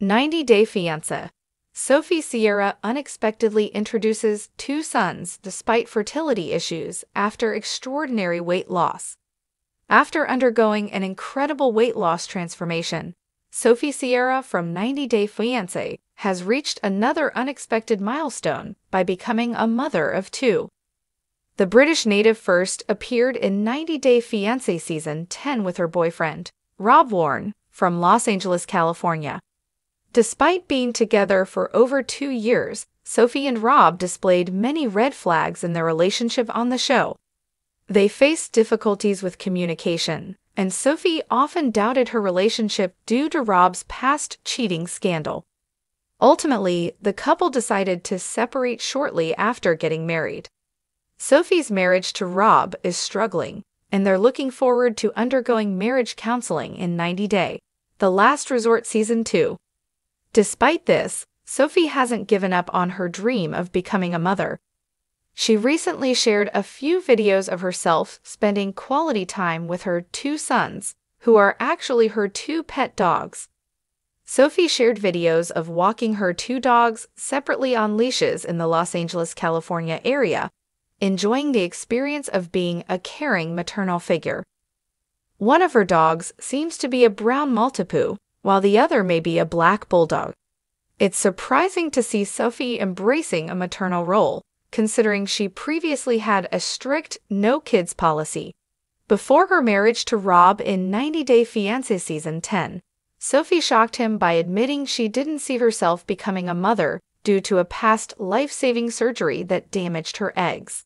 90 Day Fiancé Sophie Sierra unexpectedly introduces two sons despite fertility issues after extraordinary weight loss. After undergoing an incredible weight loss transformation, Sophie Sierra from 90 Day Fiancé has reached another unexpected milestone by becoming a mother of two. The British native first appeared in 90 Day Fiancé season 10 with her boyfriend, Rob Warren, from Los Angeles, California. Despite being together for over two years, Sophie and Rob displayed many red flags in their relationship on the show. They faced difficulties with communication, and Sophie often doubted her relationship due to Rob's past cheating scandal. Ultimately, the couple decided to separate shortly after getting married. Sophie's marriage to Rob is struggling, and they're looking forward to undergoing marriage counseling in 90 Day, the last resort season 2. Despite this, Sophie hasn't given up on her dream of becoming a mother. She recently shared a few videos of herself spending quality time with her two sons, who are actually her two pet dogs. Sophie shared videos of walking her two dogs separately on leashes in the Los Angeles, California area enjoying the experience of being a caring maternal figure. One of her dogs seems to be a brown Maltipoo, while the other may be a black bulldog. It's surprising to see Sophie embracing a maternal role, considering she previously had a strict no kids policy. Before her marriage to Rob in 90 Day Fiancé season 10, Sophie shocked him by admitting she didn't see herself becoming a mother due to a past life saving surgery that damaged her eggs.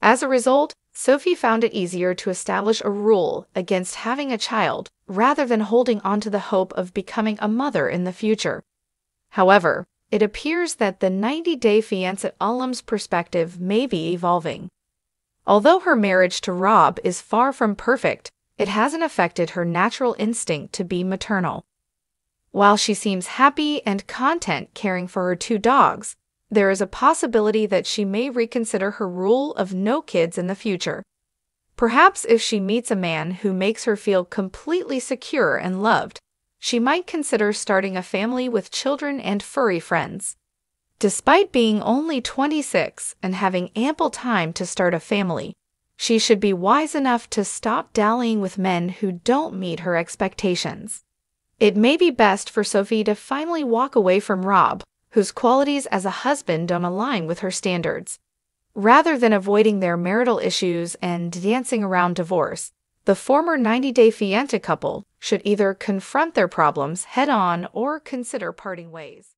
As a result, Sophie found it easier to establish a rule against having a child rather than holding on to the hope of becoming a mother in the future. However, it appears that the 90 Day Fiancé alum's perspective may be evolving. Although her marriage to Rob is far from perfect, it hasn't affected her natural instinct to be maternal. While she seems happy and content caring for her two dogs, there is a possibility that she may reconsider her rule of no kids in the future. Perhaps if she meets a man who makes her feel completely secure and loved, she might consider starting a family with children and furry friends. Despite being only 26 and having ample time to start a family, she should be wise enough to stop dallying with men who don't meet her expectations. It may be best for Sophie to finally walk away from Rob whose qualities as a husband don't align with her standards. Rather than avoiding their marital issues and dancing around divorce, the former 90 Day Fiancé couple should either confront their problems head on or consider parting ways.